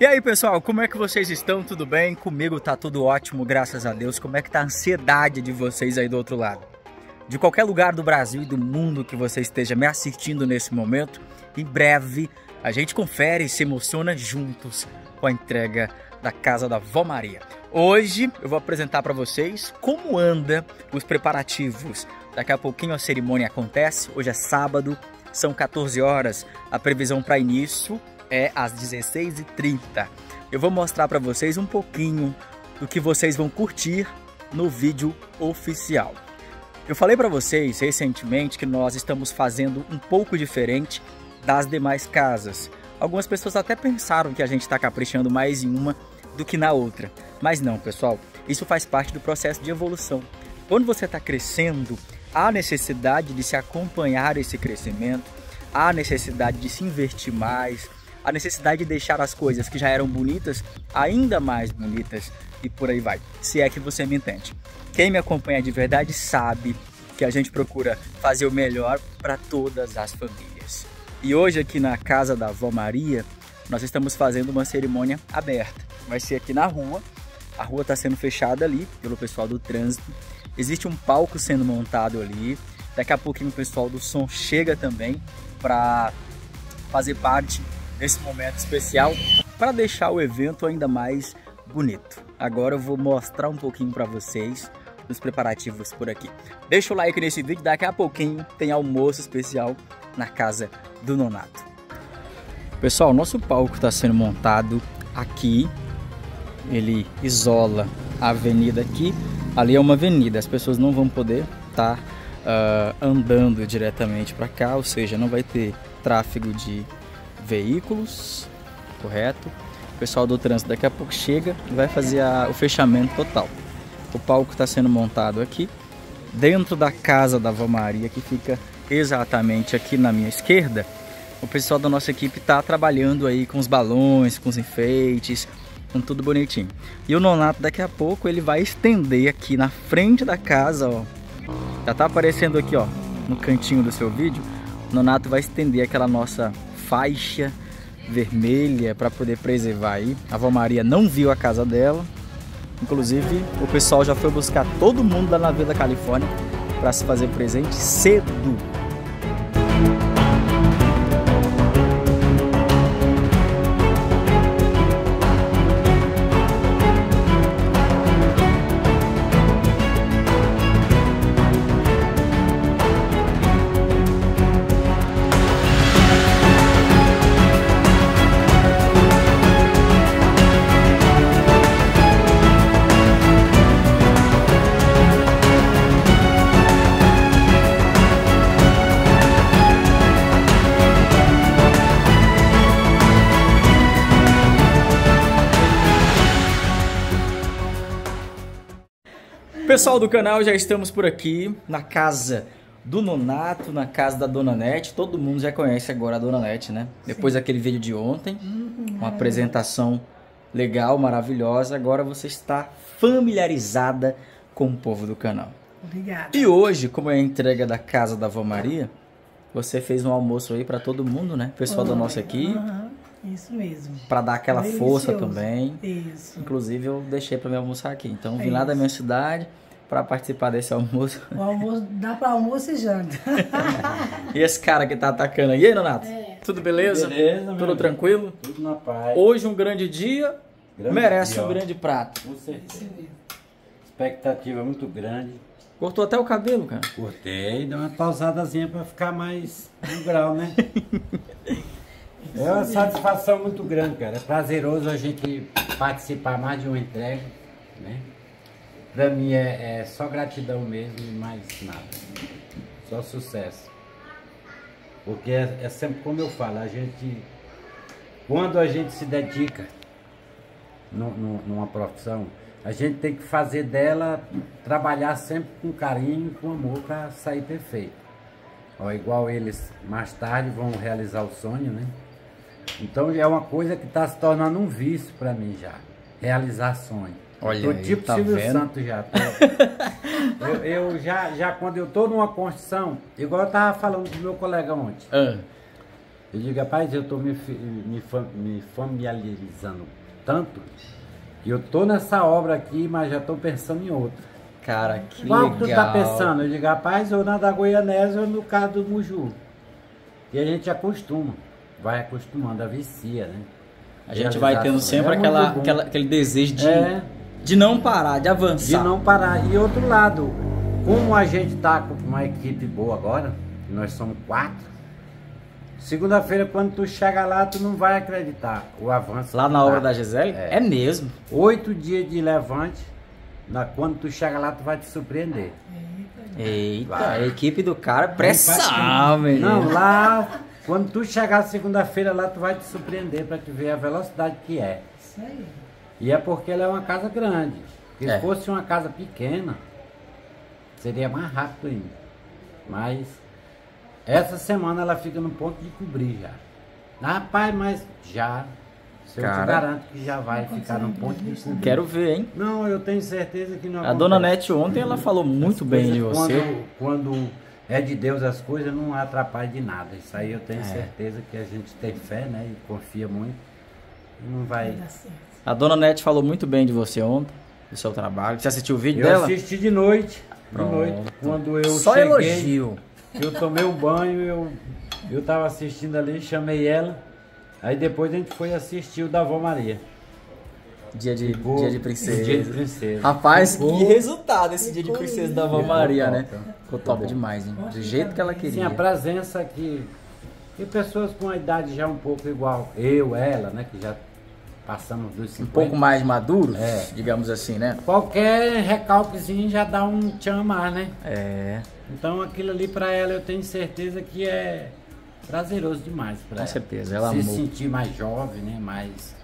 E aí, pessoal, como é que vocês estão? Tudo bem? Comigo tá tudo ótimo, graças a Deus. Como é que tá a ansiedade de vocês aí do outro lado? De qualquer lugar do Brasil e do mundo que você esteja me assistindo nesse momento, em breve a gente confere e se emociona juntos com a entrega da casa da Vó Maria. Hoje eu vou apresentar para vocês como anda os preparativos. Daqui a pouquinho a cerimônia acontece, hoje é sábado, são 14 horas, a previsão para início é às 16h30. Eu vou mostrar para vocês um pouquinho do que vocês vão curtir no vídeo oficial. Eu falei para vocês recentemente que nós estamos fazendo um pouco diferente das demais casas. Algumas pessoas até pensaram que a gente está caprichando mais em uma do que na outra. Mas não, pessoal, isso faz parte do processo de evolução. Quando você está crescendo, há necessidade de se acompanhar esse crescimento, há necessidade de se investir mais, a necessidade de deixar as coisas que já eram bonitas ainda mais bonitas e por aí vai. Se é que você me entende. Quem me acompanha de verdade sabe que a gente procura fazer o melhor para todas as famílias. E hoje aqui na casa da avó Maria, nós estamos fazendo uma cerimônia aberta. Vai ser aqui na rua. A rua está sendo fechada ali pelo pessoal do trânsito. Existe um palco sendo montado ali. Daqui a pouquinho o pessoal do som chega também para fazer parte nesse momento especial para deixar o evento ainda mais bonito. Agora eu vou mostrar um pouquinho para vocês os preparativos por aqui. Deixa o like nesse vídeo, daqui a pouquinho tem almoço especial na casa do Nonato. Pessoal, nosso palco está sendo montado aqui. Ele isola a avenida aqui. Ali é uma avenida, as pessoas não vão poder estar tá, uh, andando diretamente para cá, ou seja, não vai ter tráfego de veículos, correto? O pessoal do trânsito daqui a pouco chega e vai fazer a, o fechamento total. O palco está sendo montado aqui, dentro da casa da Vó Maria, que fica exatamente aqui na minha esquerda. O pessoal da nossa equipe está trabalhando aí com os balões, com os enfeites, com tudo bonitinho. E o Nonato daqui a pouco ele vai estender aqui na frente da casa, ó. Já tá aparecendo aqui, ó, no cantinho do seu vídeo. O Nonato vai estender aquela nossa faixa vermelha para poder preservar aí. A avó Maria não viu a casa dela. Inclusive, o pessoal já foi buscar todo mundo lá na Vila Califórnia para se fazer presente cedo. Pessoal do canal, já estamos por aqui na casa do Nonato, na casa da Dona Nete. Todo mundo já conhece agora a Dona Nete, né? Sim. Depois daquele vídeo de ontem, uhum, uma apresentação legal, maravilhosa. Agora você está familiarizada com o povo do canal. Obrigada. E hoje, como é a entrega da casa da Vó Maria, você fez um almoço aí para todo mundo, né? Pessoal da nossa aqui. Uhum. Isso mesmo. Para dar aquela Delicioso. força também. Isso. Inclusive eu deixei para me almoçar aqui. Então vim é lá da minha cidade para participar desse almoço. O almoço dá para almoço e janta. e esse cara que tá atacando aí, Renato? É. Tudo beleza? Beleza, Tudo tranquilo? Tudo na paz. Hoje um grande dia grande merece dia, um grande prato. Com certeza. Expectativa muito grande. Cortou até o cabelo, cara? Cortei, deu uma pausadazinha para ficar mais no grau, né? É uma satisfação muito grande, cara. É prazeroso a gente participar mais de uma entrega, né? Pra mim é, é só gratidão mesmo e mais nada. Só sucesso. Porque é, é sempre como eu falo, a gente. Quando a gente se dedica no, no, numa profissão, a gente tem que fazer dela, trabalhar sempre com carinho, com amor para sair perfeito. Ó, igual eles mais tarde vão realizar o sonho, né? Então é uma coisa que está se tornando um vício para mim já. Realizar sonho. Olha tô aí, tipo tá Silvio vendo? Santos já. eu, eu, já, já quando eu tô numa construção, igual eu tava falando com meu colega ontem. Ah. Eu digo, rapaz, eu estou me, me, me familiarizando tanto que eu tô nessa obra aqui, mas já estou pensando em outra. Cara, que Qual legal. que tu tá pensando? Eu digo, rapaz, ou na da Goianésia ou no caso do Muju. E a gente acostuma, vai acostumando, a vicia, né? A gente vai tendo sempre É aquela, aquela- aquele desejo de, É. de não parar, de De avançar. não parar. E outro lado, como a gente tá com uma equipe boa agora, nós somos quatro, segunda-feira quando tu chega lá, tu não vai acreditar o avanço. Lá na tá. obra da Gisele? É. É, mesmo. Oito dias de levante, na, quando tu chega lá, tu vai te surpreender. Eita, Vai. a equipe do cara, pressão, menino. Não, lá, quando tu chegar segunda-feira lá, tu vai te surpreender para te ver a velocidade que é. Isso aí. E é porque ela é uma casa grande. Se É. fosse uma casa pequena, seria mais rápido ainda. Mas essa semana ela fica no ponto de cobrir já. Rapaz, mas já. Se eu Cara. te garanto que já vai ficar no ponto de cobrir. Quero ver, hein? Não, eu tenho certeza que não A dona acontece. Nete ontem ela falou muito As bem de você. Quando, quando é de Deus as coisas, não atrapalha de nada. Isso aí eu tenho É. certeza que a gente tem fé, né? E confia muito. E não vai. A dona Nete falou muito bem de você ontem, do seu trabalho. Você assistiu o vídeo Eu dela? assisti de noite. De Pronto. noite. Quando eu Só cheguei, elogio. eu tomei um banho, eu, eu tava assistindo ali, chamei ela. Aí depois a gente foi assistir o da Avó Maria. Dia de, Ficou- dia de princesa. Dia de princesa. Rapaz, Ficou- que resultado esse dia de princesa da Avó Ficou Maria, né? Ficou top demais, hein? Do jeito que ela Sim, queria. a presença que. E pessoas com a idade já um pouco igual. Eu, ela, né? Que já passamos dos 50. Um pouco mais maduros, É. digamos assim, né? Qualquer recalquezinho já dá um tchan a mais, né? É, Então aquilo ali pra ela eu tenho certeza que é prazeroso demais pra com ela. certeza. Ela Se amou. sentir mais jovem, né? Mais.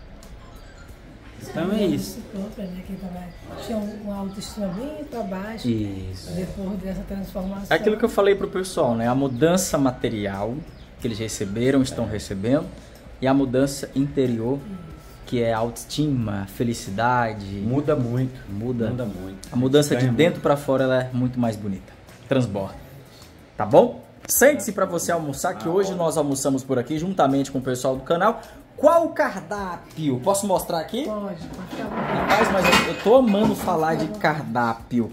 Então é isso. Própria, né? Tava, tinha um- uma autoestima bem para baixo. Isso. Depois dessa transformação. É aquilo que eu falei pro pessoal, né? A mudança material que eles receberam, estão recebendo, e a mudança interior, que é autoestima, felicidade, Muda muito. muda. Muda muito. A mudança de dentro pra fora ela é muito mais bonita. Transborda. Tá bom? Sente-se pra você almoçar, que hoje nós almoçamos por aqui juntamente com o pessoal do canal. Qual o cardápio? Posso mostrar aqui? Pode, pode. Rapaz, mas eu, eu tô amando falar de cardápio.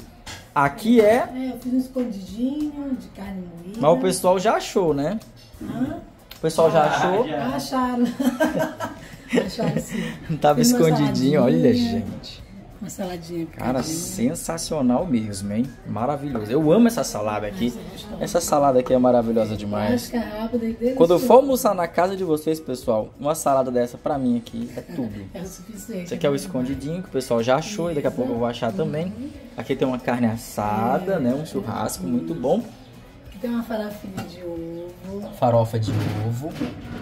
Aqui é. É, eu fiz um escondidinho de carne moída. Mas o pessoal já achou, né? Hã? O pessoal já achou. já. Acharam. Acharam sim. Tava Fiz uma escondidinho, olha, saladinha. gente. Uma saladinha. Cara, picadinha. sensacional mesmo, hein? Maravilhoso. Eu amo essa salada aqui. Essa salada aqui é maravilhosa demais. E deliciosa. Quando eu for almoçar na casa de vocês, pessoal, uma salada dessa pra mim aqui é tudo. É o suficiente. Esse aqui é o escondidinho que o pessoal já achou e daqui a pouco eu vou achar também. Aqui tem uma carne assada, né? Um churrasco muito bom. Tem uma farofinha de ovo. Farofa de ovo,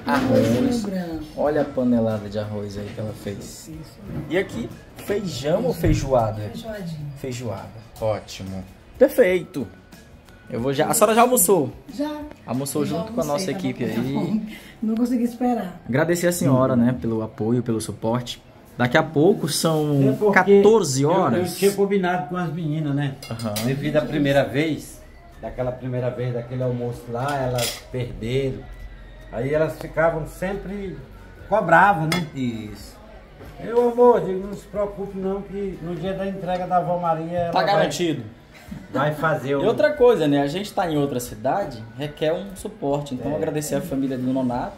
arroz. branco. Olha a panelada de arroz aí que ela fez. Isso. E aqui, feijão ou feijoada? Feijoadinho. Feijoada. Ótimo. Perfeito. Eu vou já. A senhora já almoçou? Já. Almoçou Já junto com a nossa almocei, tava equipe com aí. Não consegui esperar. Agradecer a senhora, né, pelo apoio, pelo suporte. Daqui a pouco são É porque 14 eu- horas. Eu, tinha combinado com as meninas, né? Aham. Devido à primeira vez, daquela primeira vez, daquele almoço lá, elas perderam. Aí elas ficavam sempre cobravam, né? Isso. Eu, amor, digo, não se preocupe não, que no dia da entrega da avó Maria ela Tá vai- garantido. Vai, fazer o... E outra coisa, né? A gente tá em outra cidade, requer um suporte. Então, É. agradecer a família do Nonato.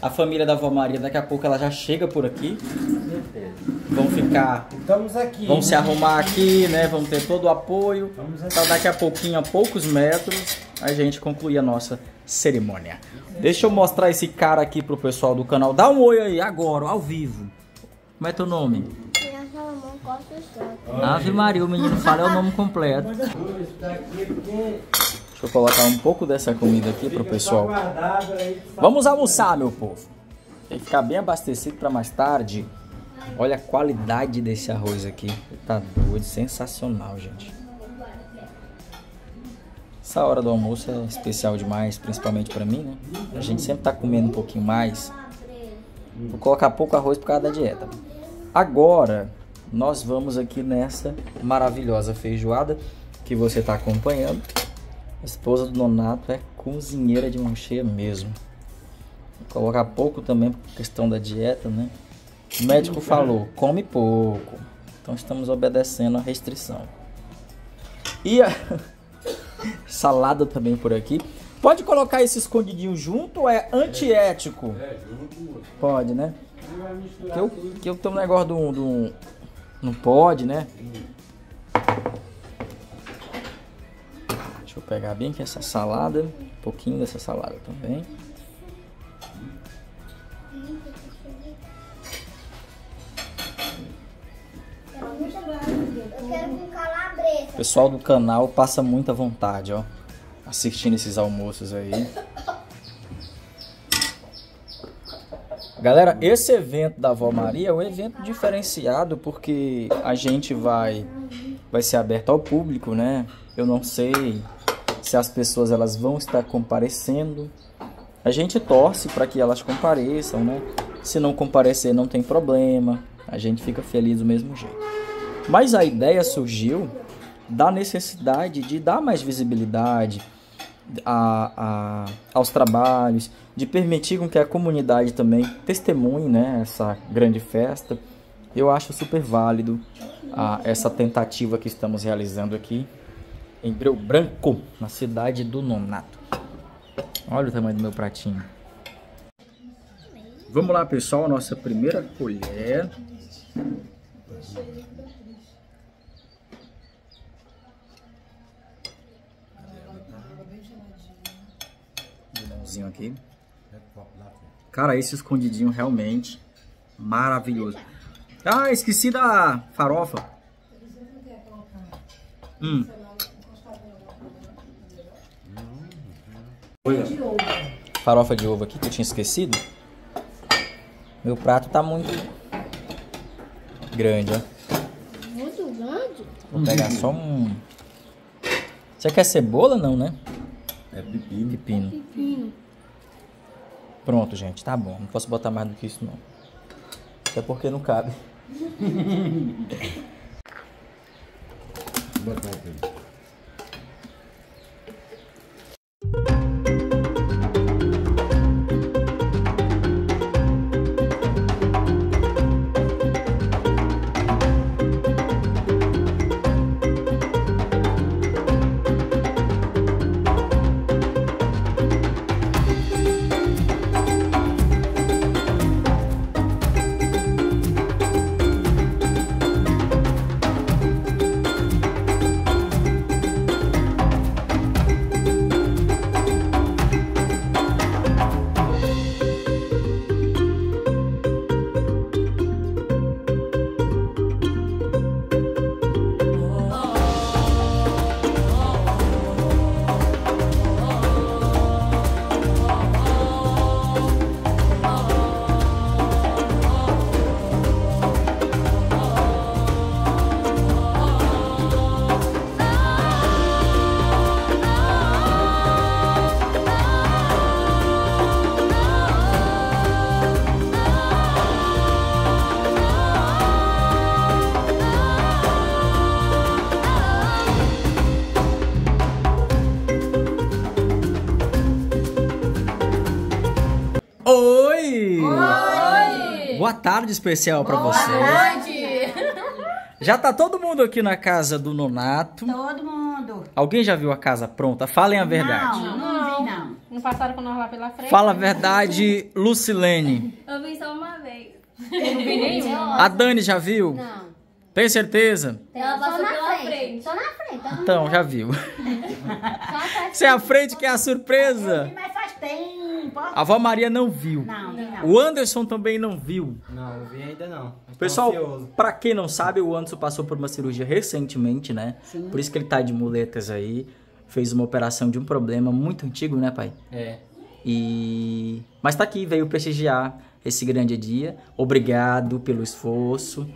A família da Vó Maria, daqui a pouco ela já chega por aqui. Com certeza. Vão ficar. Estamos aqui. Vão né? se arrumar aqui, né? Vão ter todo o apoio. Então, daqui a pouquinho, a poucos metros, a gente concluir a nossa cerimônia. Deixa eu mostrar esse cara aqui pro pessoal do canal. Dá um oi aí, agora, ao vivo. Como é teu nome? Ave Maria, o menino fala é o nome completo. Deixa eu colocar um pouco dessa comida aqui pro pessoal. Vamos almoçar, meu povo. Tem que ficar bem abastecido para mais tarde. Olha a qualidade desse arroz aqui. Tá doido, sensacional, gente. Essa hora do almoço é especial demais, principalmente para mim, né? A gente sempre tá comendo um pouquinho mais. Vou colocar pouco arroz por causa da dieta. Agora, nós vamos aqui nessa maravilhosa feijoada que você tá acompanhando. A esposa do Nonato é cozinheira de mão cheia mesmo. Vou colocar pouco também por questão da dieta, né? O médico falou, come pouco. Então estamos obedecendo a restrição. E a salada também por aqui. Pode colocar esse escondidinho junto ou é antiético? É, junto. Pode, né? Que eu, que eu tenho um negócio do, do. Não pode, né? Deixa eu pegar bem aqui essa salada. Um pouquinho dessa salada também. O pessoal do canal passa muita vontade, ó. Assistindo esses almoços aí. Galera, esse evento da Avó Maria é um evento diferenciado porque a gente vai vai ser aberto ao público, né? Eu não sei se as pessoas elas vão estar comparecendo. A gente torce para que elas compareçam, né? Se não comparecer, não tem problema. A gente fica feliz do mesmo jeito. Mas a ideia surgiu da necessidade de dar mais visibilidade a, a- aos trabalhos, de permitir com que a comunidade também testemunhe né, essa grande festa. Eu acho super válido ah, essa tentativa que estamos realizando aqui em Breu Branco, na cidade do Nonato. Olha o tamanho do meu pratinho. Vamos lá, pessoal, nossa primeira colher. Limãozinho aqui. Cara, esse escondidinho realmente maravilhoso. Ah, esqueci da farofa. Hum. Farofa de ovo aqui que eu tinha esquecido. Meu prato tá muito grande, ó. Muito grande. Vou pegar só um. Você quer cebola não, né? É pepino. Pepino. Pepino. Pronto, gente, tá bom. Não posso botar mais do que isso não. Até porque não cabe. Boa tarde especial pra vocês. Já tá todo mundo aqui na casa do Nonato. Todo mundo. Alguém já viu a casa pronta? Falem a verdade. Não, não vi não. Não passaram com nós lá pela frente? Fala a verdade, Lucilene. Eu vi só uma vez. Eu não vi nenhum. A Dani já viu? Não. Tem certeza? Ela passou pela frente. Só na frente. Então, já viu. Você é a frente que é a surpresa. Mas tempo. A avó Maria não viu. Não, não. O Anderson também não viu. Não, eu vi ainda não. Pessoal, pra quem não sabe, o Anderson passou por uma cirurgia recentemente, né? Por isso que ele tá de muletas aí. Fez uma operação de um problema muito antigo, né, pai? É. E mas tá aqui, veio prestigiar esse grande dia. Obrigado pelo esforço.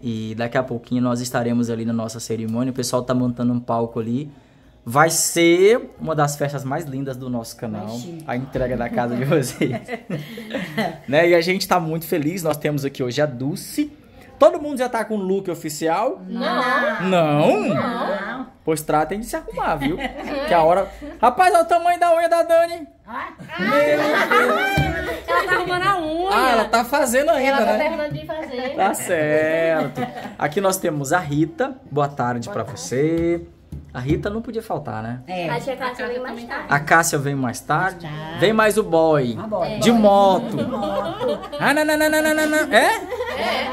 E daqui a pouquinho nós estaremos ali na nossa cerimônia. O pessoal tá montando um palco ali. Vai ser uma das festas mais lindas do nosso canal, a entrega da casa de vocês. né? E a gente tá muito feliz. Nós temos aqui hoje a Dulce. Todo mundo já tá com look oficial? Não. Não? Não. Pois tratem de se arrumar, viu? que a hora. Rapaz, olha o tamanho da unha da Dani. Ah, Meu Deus. ela tá arrumando a unha. Ah, ela tá fazendo ainda, Ela tá né? terminando de fazer. Tá certo. Aqui nós temos a Rita. Boa tarde pra você. A Rita não podia faltar, né? É. A Cássia veio mais tarde. A Cássia vem mais tarde. Vem mais o boy. Boy. De moto. Ah, não, não, não, não, não, não, não. É?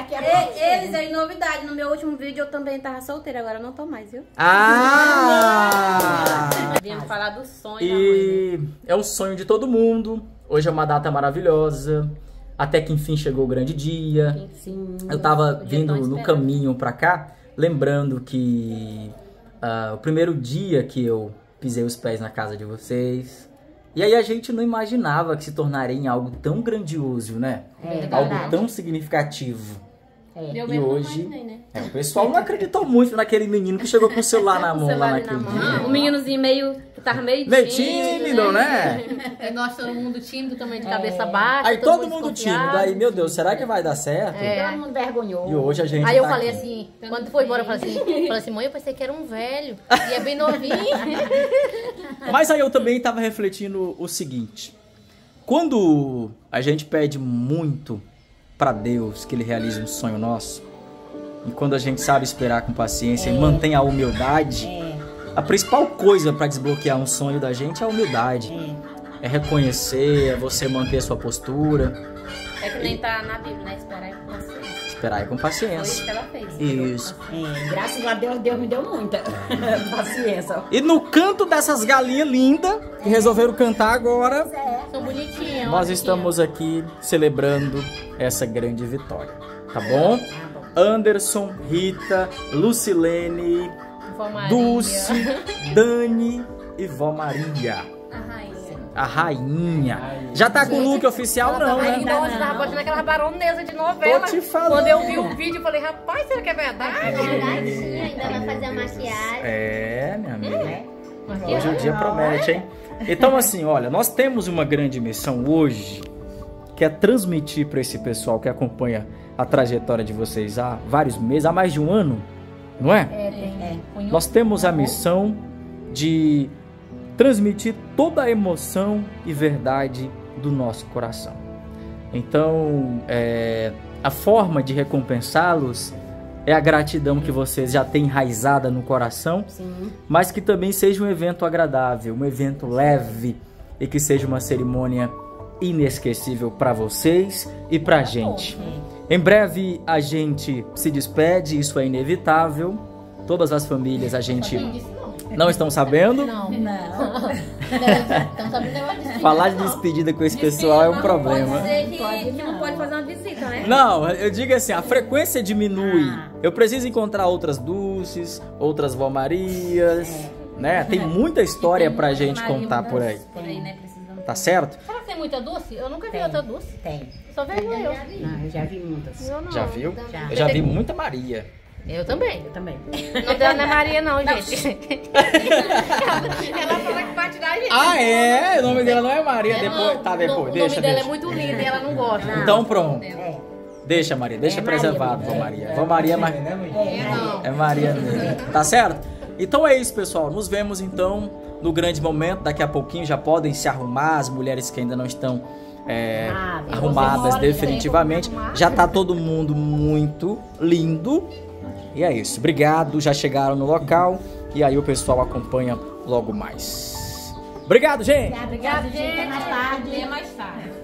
E- Eles aí, novidade. No meu último vídeo eu também tava solteira, agora eu não tô mais, viu? Ah! Devíamos falar do sonho da mãe, né? E é o sonho de todo mundo. Hoje é uma data maravilhosa. Até que enfim chegou o grande dia. Sim. Eu tava vindo no caminho pra cá, lembrando que ah, o primeiro dia que eu pisei os pés na casa de vocês. E aí a gente não imaginava que se tornaria em algo tão grandioso, né? É, algo tão significativo. É. Eu E hoje- imaginei, né? É, o pessoal não acreditou muito naquele menino que chegou com o celular na mão lá celular naquele na dia. mão. O meninozinho meio. que tava meio Meio tímido. tímido, né? E nós todo mundo tímido também, de cabeça baixa. Aí todo mundo tímido. Aí, meu Deus, será que vai dar certo? É. Todo mundo vergonhoso. E hoje a gente Aí eu tá falei aqui. assim, quando foi embora, eu falei assim, falei assim, mãe, eu pensei que era um velho. E é bem novinho. Mas aí eu também tava refletindo o seguinte: quando a gente pede muito pra Deus que ele realize um sonho nosso, e quando a gente sabe esperar com paciência e mantém a humildade, É, a principal coisa pra desbloquear um sonho da gente é a humildade. é. É reconhecer, é você manter sua postura, É que nem tá na Bíblia, né? Esperar e paciência. esperar aí com Foi isso paciência. que ela fez. Isso. É, graças a Deus, Deus me deu muita paciência. E no canto dessas galinhas lindas que resolveram cantar agora, São bonitinhas. Nós ó, estamos aqui celebrando essa grande vitória. Tá bom? Tá bom. Anderson, Rita, Lucilene. Dulce, Dani e Vó Maria. A rainha. A rainha. Já tá com o look oficial, não, né? Ainda hoje tava postando aquela baronesa de novela. Tô te falando. Quando eu vi o vídeo, eu falei, rapaz, será que é verdade? Verdade, ainda vai fazer a maquiagem. É, minha amiga. Mas Hoje o dia promete, hein? Então, assim, olha, nós temos uma grande missão hoje, que é transmitir para esse pessoal que acompanha a trajetória de vocês há vários meses, há mais de um ano, não é? É. Punho- Nós temos a missão de transmitir toda a emoção e verdade do nosso coração. Então, é, a forma de recompensá-los é a gratidão que vocês já têm enraizada no coração, Sim. mas que também seja um evento agradável, um evento leve e que seja uma cerimônia inesquecível para vocês e para a gente. Em breve a gente se despede, isso é inevitável. Todas as famílias a gente não estão sabendo. Não. Não. Então, sabe o negócio disso? Falar de despedida com esse pessoal é um problema. Que, que não pode fazer uma visita, né? Não, eu digo assim, a frequência diminui. Ah. Eu preciso encontrar outras Dulces, outras Vó Marias, né? Tem muita história pra gente contar por aí. Por aí, né? Precisando. Tá certo? Será que tem muita doce? Eu nunca vi outra doce. Tem. Só vejo eu. Não, eu já vi muitas. Já viu? Eu já vi muita Maria. Eu também. Eu também. Não dela não é Maria, não, gente. ela fala que bate da gente. Ah, é? O nome dela não é Maria. É, Depois, não. tá, O depois. nome Deixa, dela deixa. é muito lindo e ela não gosta. Então pronto. É. Deixa, Maria. Deixa É preservado, Maria. Vó Maria. Vó Maria é mais... É Maria mesmo. Tá certo? Então é isso, pessoal. Nos vemos então no grande momento. Daqui a pouquinho já podem se arrumar, as mulheres que ainda não estão é, Ah, arrumadas definitivamente. Já tá todo mundo muito lindo. E é isso. Obrigado. Já chegaram no local. E aí o pessoal acompanha logo mais. Obrigado, gente! Obrigada, gente. Até mais tarde. Até mais tarde.